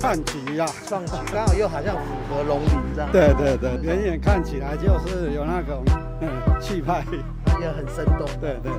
看起呀，看起刚好又好像符合龙鳞这样。对对对，远远看起来就是有那种气派，也很生动。对对。